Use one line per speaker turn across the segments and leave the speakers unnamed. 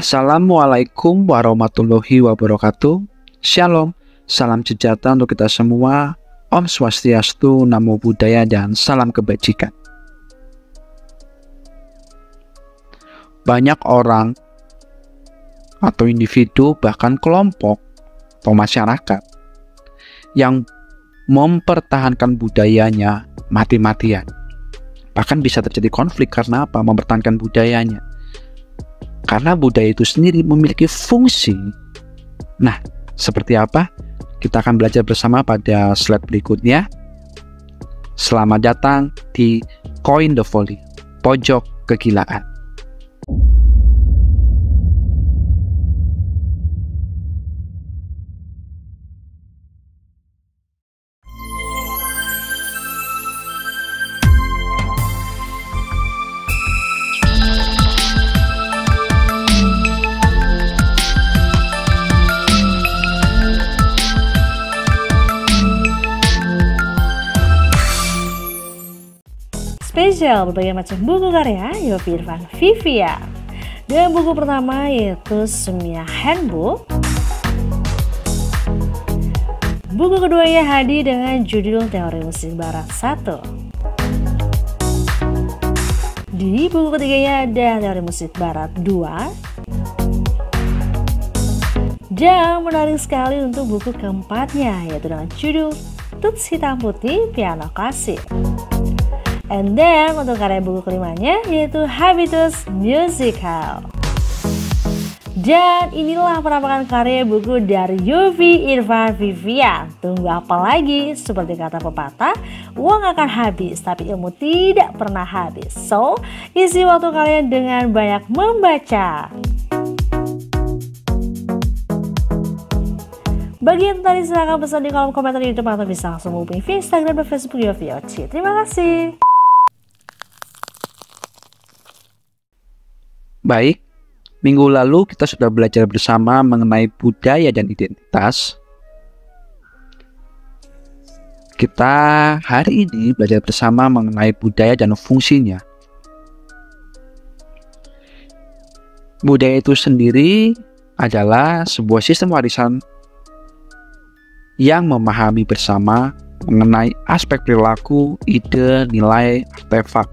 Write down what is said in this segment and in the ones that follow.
Assalamualaikum warahmatullahi wabarakatuh. Shalom, salam sejahtera untuk kita semua. Om Swastiastu, Namo Buddhaya, dan salam kebajikan. Banyak orang atau individu, bahkan kelompok atau masyarakat yang mempertahankan budayanya mati-matian. Bahkan bisa terjadi konflik karena apa? Mempertahankan budayanya. Karena budaya itu sendiri memiliki fungsi. Nah, seperti apa? Kita akan belajar bersama pada slide berikutnya. Selamat datang di Coin the Volley, pojok kegilaan.
Spesial berbagai macam buku karya Yofi Irfan Vivia. Dengan buku pertama yaitu Sumia Handbook. Buku keduanya Hadi dengan judul Teori Musik Barat 1. Di buku ketiganya ada Teori Musik Barat 2. Dan menarik sekali untuk buku keempatnya yaitu dengan judul Tuts Hitam Putih Piano Klasik. And then untuk karya buku kelimanya yaitu Habitus Musical. Dan inilah penampakan karya buku dari Yofi Irfan Vivian. Tunggu apa lagi? Seperti kata pepatah, uang akan habis tapi ilmu tidak pernah habis. So, isi waktu kalian dengan banyak membaca. Bagi yang tadi silahkan pesan di kolom komentar di depan atau bisa langsung hubungi Instagram dan Facebook Yofi Oci. Terima kasih.
Baik, minggu lalu kita sudah belajar bersama mengenai budaya dan identitas. Kita hari ini belajar bersama mengenai budaya dan fungsinya. Budaya itu sendiri adalah sebuah sistem warisan yang memahami bersama mengenai aspek perilaku, ide, nilai, artefak,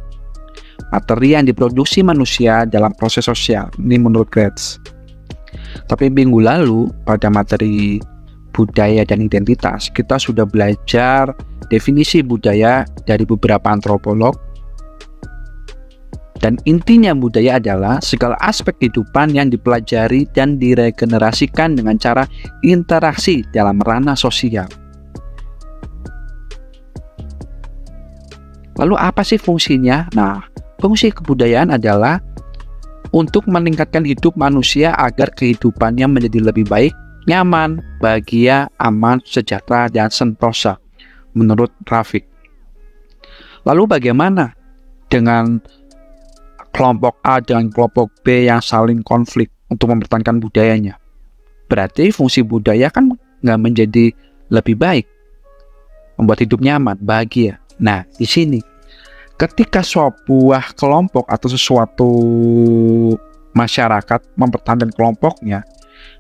materi yang diproduksi manusia dalam proses sosial. Ini menurut Gretz. Tapi minggu lalu pada materi budaya dan identitas, kita sudah belajar definisi budaya dari beberapa antropolog dan intinya budaya adalah segala aspek kehidupan yang dipelajari dan diregenerasikan dengan cara interaksi dalam ranah sosial. Lalu apa sih fungsinya? Nah, Fungsi kebudayaan adalah untuk meningkatkan hidup manusia agar kehidupannya menjadi lebih baik, nyaman, bahagia, aman, sejahtera, dan sentosa, menurut Rafiq. Lalu bagaimana dengan kelompok A dan kelompok B yang saling konflik untuk mempertahankan budayanya? Berarti fungsi budaya kan nggak menjadi lebih baik, membuat hidup nyaman, bahagia. Nah, di sini ketika sebuah kelompok atau sesuatu masyarakat mempertahankan kelompoknya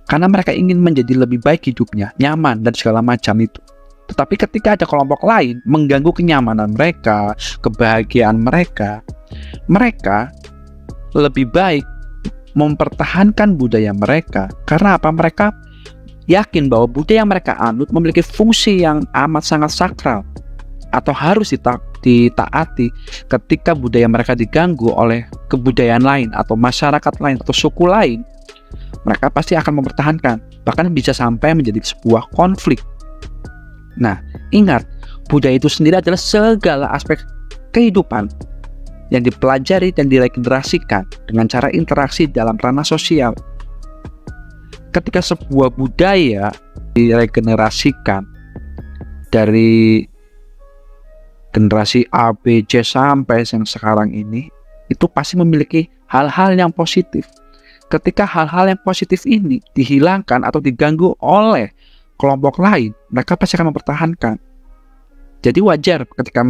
karena mereka ingin menjadi lebih baik hidupnya, nyaman dan segala macam itu. Tetapi ketika ada kelompok lain mengganggu kenyamanan mereka, kebahagiaan mereka, mereka lebih baik mempertahankan budaya mereka karena apa? Mereka yakin bahwa budaya yang mereka anut memiliki fungsi yang amat sangat sakral atau harus ditaati ketika budaya mereka diganggu oleh kebudayaan lain atau masyarakat lain atau suku lain mereka pasti akan mempertahankan bahkan bisa sampai menjadi sebuah konflik. Nah ingat budaya itu sendiri adalah segala aspek kehidupan yang dipelajari dan diregenerasikan dengan cara interaksi dalam ranah sosial. Ketika sebuah budaya diregenerasikan dari generasi A, B, C sampai yang sekarang ini itu pasti memiliki hal-hal yang positif. Ketika hal-hal yang positif ini dihilangkan atau diganggu oleh kelompok lain, mereka pasti akan mempertahankan. Jadi wajar ketika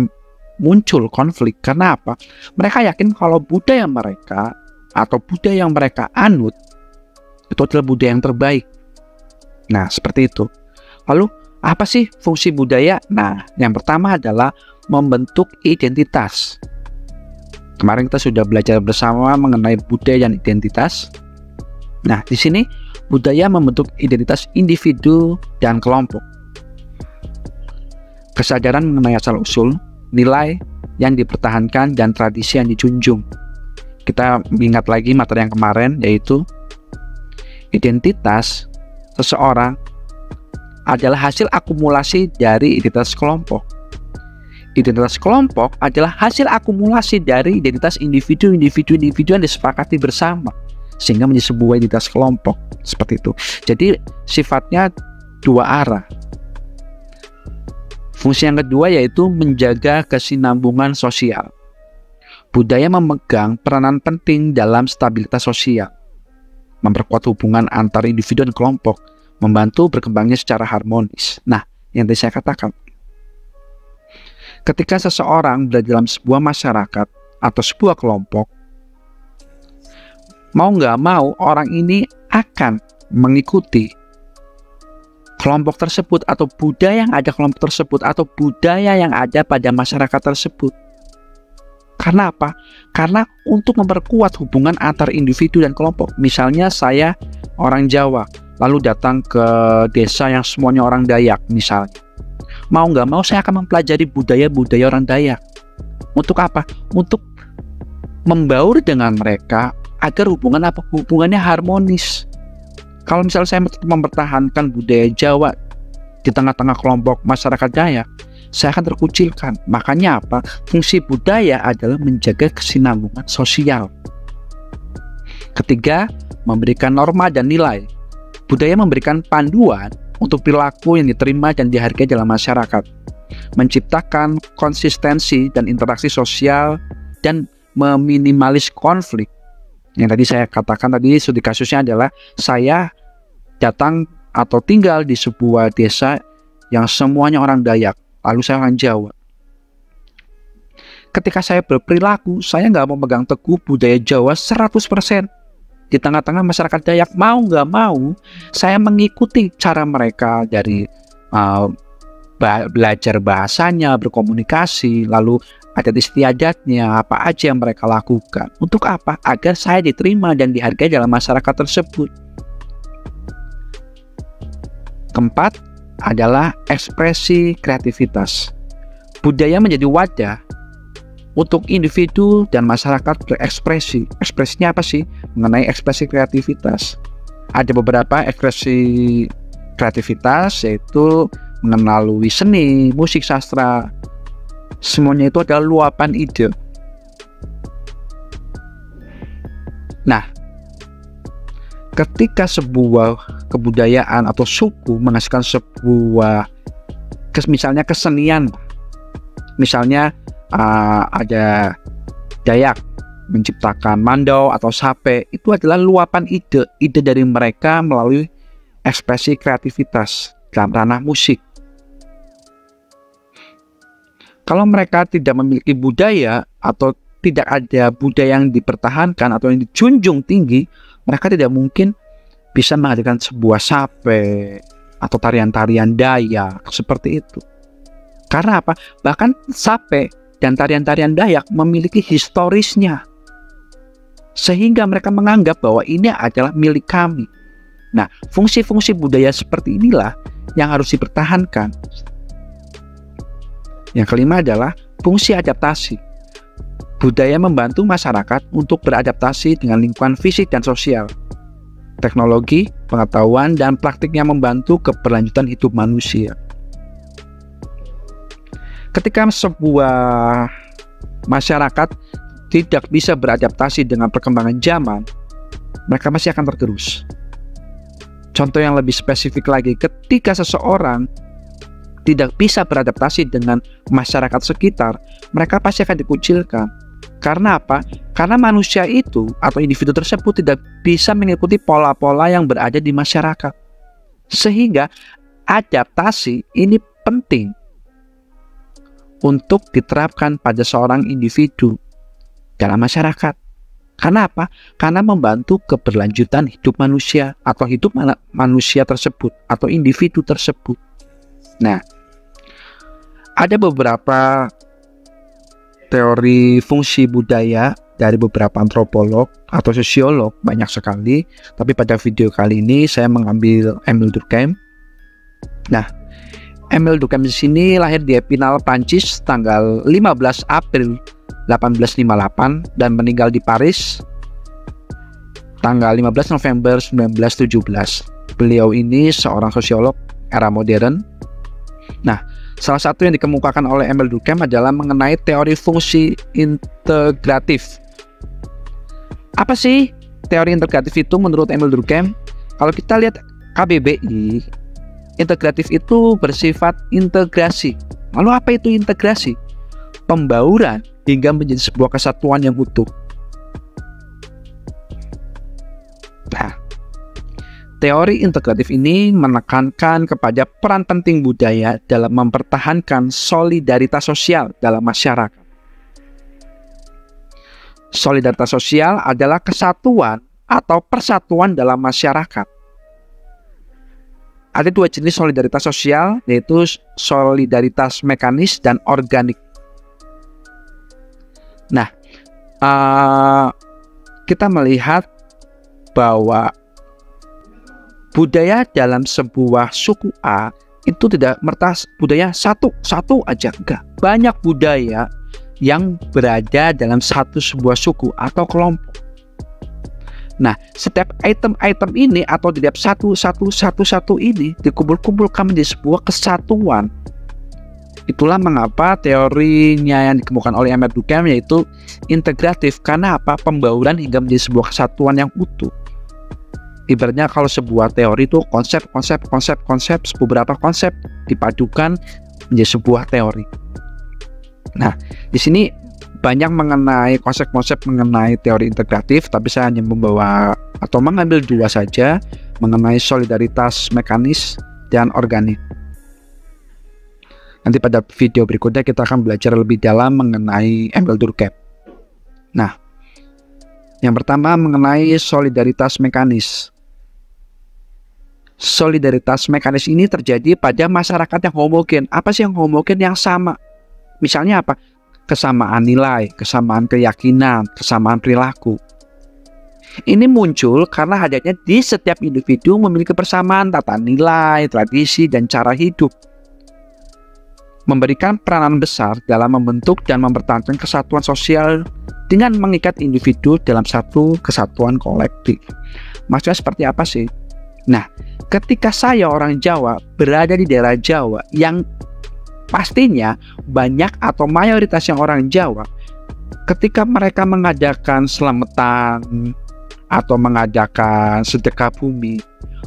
muncul konflik karena apa? Mereka yakin kalau budaya mereka atau budaya yang mereka anut itu adalah budaya yang terbaik. Nah, seperti itu. Lalu, apa sih fungsi budaya? Nah, yang pertama adalah membentuk identitas. Kemarin kita sudah belajar bersama mengenai budaya dan identitas. Nah, di sini budaya membentuk identitas individu dan kelompok. Kesadaran mengenai asal-usul, nilai yang dipertahankan dan tradisi yang dijunjung. Kita ingat lagi materi yang kemarin yaitu identitas seseorang adalah hasil akumulasi dari identitas kelompok. Identitas kelompok adalah hasil akumulasi dari identitas individu, individu, individu yang disepakati bersama sehingga menjadi sebuah identitas kelompok seperti itu. Jadi sifatnya dua arah. Fungsi yang kedua yaitu menjaga kesinambungan sosial. Budaya memegang peranan penting dalam stabilitas sosial, memperkuat hubungan antar individu dan kelompok, membantu berkembangnya secara harmonis. Nah, yang tadi saya katakan, ketika seseorang berada dalam sebuah masyarakat atau sebuah kelompok, mau nggak mau orang ini akan mengikuti kelompok tersebut atau budaya yang ada kelompok tersebut atau budaya yang ada pada masyarakat tersebut. Karena apa? Karena untuk memperkuat hubungan antar individu dan kelompok. Misalnya saya orang Jawa, lalu datang ke desa yang semuanya orang Dayak misalnya. Mau nggak mau saya akan mempelajari budaya-budaya orang Dayak. Untuk apa? Untuk membaur dengan mereka agar hubungan apa? Hubungannya harmonis. Kalau misalnya saya mempertahankan budaya Jawa di tengah-tengah kelompok masyarakat Dayak, saya akan terkucilkan. Makanya apa? Fungsi budaya adalah menjaga kesinambungan sosial. Ketiga, memberikan norma dan nilai. Budaya memberikan panduan untuk perilaku yang diterima dan dihargai dalam masyarakat, menciptakan konsistensi dan interaksi sosial dan meminimalis konflik. Yang tadi saya katakan tadi studi kasusnya adalah saya datang atau tinggal di sebuah desa yang semuanya orang Dayak, lalu saya orang Jawa. Ketika saya berperilaku, saya nggak mau megang teguh budaya Jawa 100%. Di tengah-tengah masyarakat Dayak mau nggak mau, saya mengikuti cara mereka dari uh, belajar bahasanya, berkomunikasi, lalu adat istiadatnya, apa aja yang mereka lakukan. Untuk apa? Agar saya diterima dan dihargai dalam masyarakat tersebut. Keempat adalah ekspresi kreativitas. Budaya menjadi wadah untuk individu dan masyarakat berekspresi. Ekspresinya apa sih? Mengenai ekspresi kreativitas. Ada beberapa ekspresi kreativitas yaitu mengenalui seni, musik, sastra. Semuanya itu adalah luapan ide. Nah, ketika sebuah kebudayaan atau suku menghasilkan sebuah misalnya kesenian misalnya uh, ada Dayak menciptakan mandau atau sape itu adalah luapan ide ide dari mereka melalui ekspresi kreativitas dalam ranah musik kalau mereka tidak memiliki budaya atau tidak ada budaya yang dipertahankan atau yang dijunjung tinggi mereka tidak mungkin bisa menghadirkan sebuah sape atau tarian-tarian Dayak seperti itu. Karena apa? Bahkan sape dan tarian-tarian Dayak memiliki historisnya. Sehingga mereka menganggap bahwa ini adalah milik kami. Nah, fungsi-fungsi budaya seperti inilah yang harus dipertahankan. Yang kelima adalah fungsi adaptasi. Budaya membantu masyarakat untuk beradaptasi dengan lingkungan fisik dan sosial. Teknologi, pengetahuan, dan praktiknya membantu keberlanjutan hidup manusia. Ketika sebuah masyarakat tidak bisa beradaptasi dengan perkembangan zaman, mereka masih akan tergerus. Contoh yang lebih spesifik lagi, ketika seseorang tidak bisa beradaptasi dengan masyarakat sekitar, mereka pasti akan dikucilkan karena apa? Karena manusia itu atau individu tersebut tidak bisa mengikuti pola-pola yang berada di masyarakat. Sehingga adaptasi ini penting untuk diterapkan pada seorang individu dalam masyarakat. Karena apa? Karena membantu keberlanjutan hidup manusia atau hidup manusia tersebut atau individu tersebut. Nah, ada beberapa teori fungsi budaya dari beberapa antropolog atau sosiolog banyak sekali. Tapi pada video kali ini saya mengambil Emil Durkheim. Nah, Emil Durkheim sini lahir di Epinal, Prancis tanggal 15 April 1858 dan meninggal di Paris tanggal 15 November 1917. Beliau ini seorang sosiolog era modern. Nah, salah satu yang dikemukakan oleh Emil Durkheim adalah mengenai teori fungsi integratif. Apa sih teori integratif itu menurut Emil Durkheim? Kalau kita lihat KBBI, integratif itu bersifat integrasi. Lalu apa itu integrasi? Pembauran hingga menjadi sebuah kesatuan yang utuh. Nah, teori integratif ini menekankan kepada peran penting budaya dalam mempertahankan solidaritas sosial dalam masyarakat. Solidaritas sosial adalah kesatuan atau persatuan dalam masyarakat. Ada dua jenis solidaritas sosial, yaitu solidaritas mekanis dan organik. Nah, uh, kita melihat bahwa budaya dalam sebuah suku A itu tidak mertas budaya satu satu aja enggak banyak budaya yang berada dalam satu sebuah suku atau kelompok. Nah, setiap item-item ini atau setiap satu satu satu satu ini dikumpul-kumpulkan menjadi sebuah kesatuan Itulah mengapa teorinya yang dikemukakan oleh Ahmed Durkheim yaitu integratif karena apa? Pembauran hingga menjadi sebuah kesatuan yang utuh. Ibaratnya kalau sebuah teori itu konsep, konsep, konsep, konsep, beberapa konsep dipadukan menjadi sebuah teori. Nah, di sini banyak mengenai konsep-konsep mengenai teori integratif, tapi saya hanya membawa atau mengambil dua saja mengenai solidaritas mekanis dan organik. Nanti pada video berikutnya kita akan belajar lebih dalam mengenai Emil Durkheim. Nah, yang pertama mengenai solidaritas mekanis. Solidaritas mekanis ini terjadi pada masyarakat yang homogen. Apa sih yang homogen yang sama? Misalnya apa? Kesamaan nilai, kesamaan keyakinan, kesamaan perilaku. Ini muncul karena hadirnya di setiap individu memiliki persamaan tata nilai, tradisi, dan cara hidup memberikan peranan besar dalam membentuk dan mempertahankan kesatuan sosial dengan mengikat individu dalam satu kesatuan kolektif. Maksudnya seperti apa sih? Nah, ketika saya orang Jawa berada di daerah Jawa yang pastinya banyak atau mayoritas yang orang Jawa ketika mereka mengadakan selamatan atau mengadakan sedekah bumi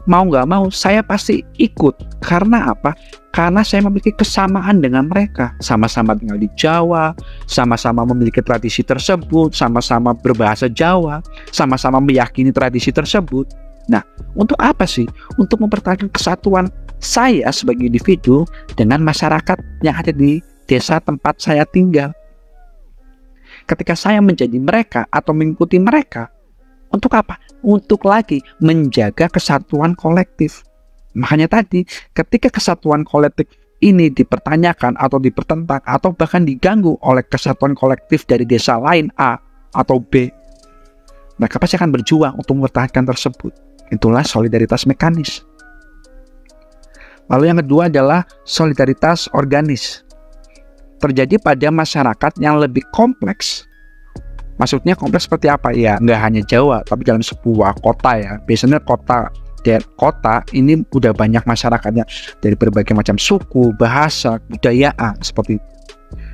mau nggak mau saya pasti ikut karena apa karena saya memiliki kesamaan dengan mereka. Sama-sama tinggal di Jawa, sama-sama memiliki tradisi tersebut, sama-sama berbahasa Jawa, sama-sama meyakini tradisi tersebut. Nah, untuk apa sih? Untuk mempertahankan kesatuan saya sebagai individu dengan masyarakat yang ada di desa tempat saya tinggal. Ketika saya menjadi mereka atau mengikuti mereka, untuk apa? Untuk lagi menjaga kesatuan kolektif Makanya tadi, ketika kesatuan kolektif ini dipertanyakan atau dipertentang atau bahkan diganggu oleh kesatuan kolektif dari desa lain A atau B, mereka pasti akan berjuang untuk mempertahankan tersebut. Itulah solidaritas mekanis. Lalu yang kedua adalah solidaritas organis. Terjadi pada masyarakat yang lebih kompleks. Maksudnya kompleks seperti apa? Ya, nggak hanya Jawa, tapi dalam sebuah kota ya. Biasanya kota kota ini udah banyak masyarakatnya dari berbagai macam suku, bahasa, budaya seperti itu.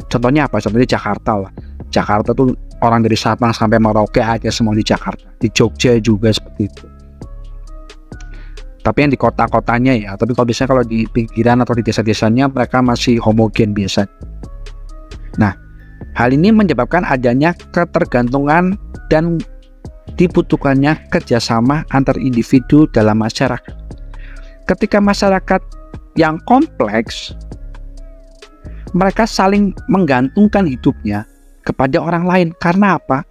Contohnya apa? Contohnya Jakarta lah. Jakarta tuh orang dari Sabang sampai Merauke aja semua di Jakarta. Di Jogja juga seperti itu. Tapi yang di kota-kotanya ya, tapi kalau biasanya kalau di pinggiran atau di desa-desanya mereka masih homogen biasa. Nah, hal ini menyebabkan adanya ketergantungan dan dibutuhkannya kerjasama antar individu dalam masyarakat. Ketika masyarakat yang kompleks, mereka saling menggantungkan hidupnya kepada orang lain. Karena apa?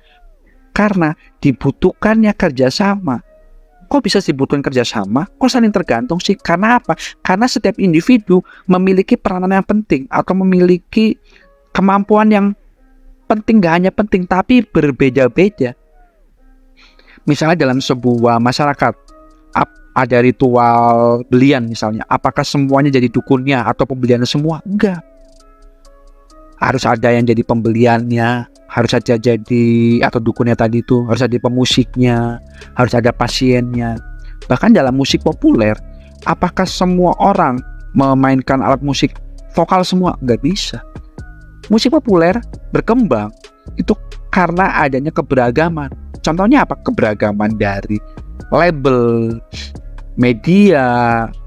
Karena dibutuhkannya kerjasama. Kok bisa dibutuhkan kerjasama? Kok saling tergantung sih? Karena apa? Karena setiap individu memiliki peranan yang penting atau memiliki kemampuan yang penting gak hanya penting tapi berbeda-beda. Misalnya dalam sebuah masyarakat ada ritual belian misalnya, apakah semuanya jadi dukunnya atau pembeliannya semua? Enggak. Harus ada yang jadi pembeliannya, harus saja jadi atau dukunnya tadi itu harus ada pemusiknya harus ada pasiennya. Bahkan dalam musik populer apakah semua orang memainkan alat musik vokal semua? Nggak bisa. Musik populer berkembang itu karena adanya keberagaman. Contohnya apa? Keberagaman dari label media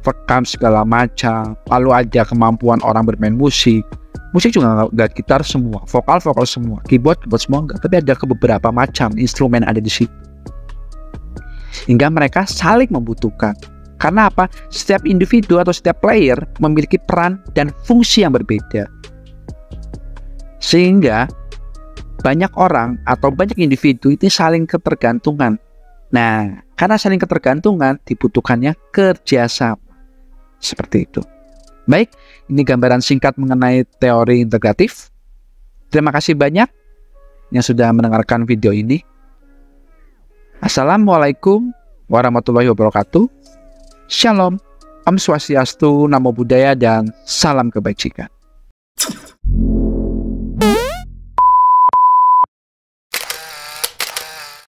rekam segala macam lalu ada kemampuan orang bermain musik musik juga nggak gitar semua, vokal vokal semua, keyboard keyboard semua enggak, tapi ada beberapa macam instrumen ada di situ. Hingga mereka saling membutuhkan. Karena apa? Setiap individu atau setiap player memiliki peran dan fungsi yang berbeda. Sehingga banyak orang atau banyak individu itu saling ketergantungan. Nah, karena saling ketergantungan dibutuhkannya kerjasama. Seperti itu. Baik, ini gambaran singkat mengenai teori integratif. Terima kasih banyak yang sudah mendengarkan video ini. Assalamualaikum warahmatullahi wabarakatuh. Shalom, Om Swastiastu, Namo Buddhaya, dan salam kebajikan.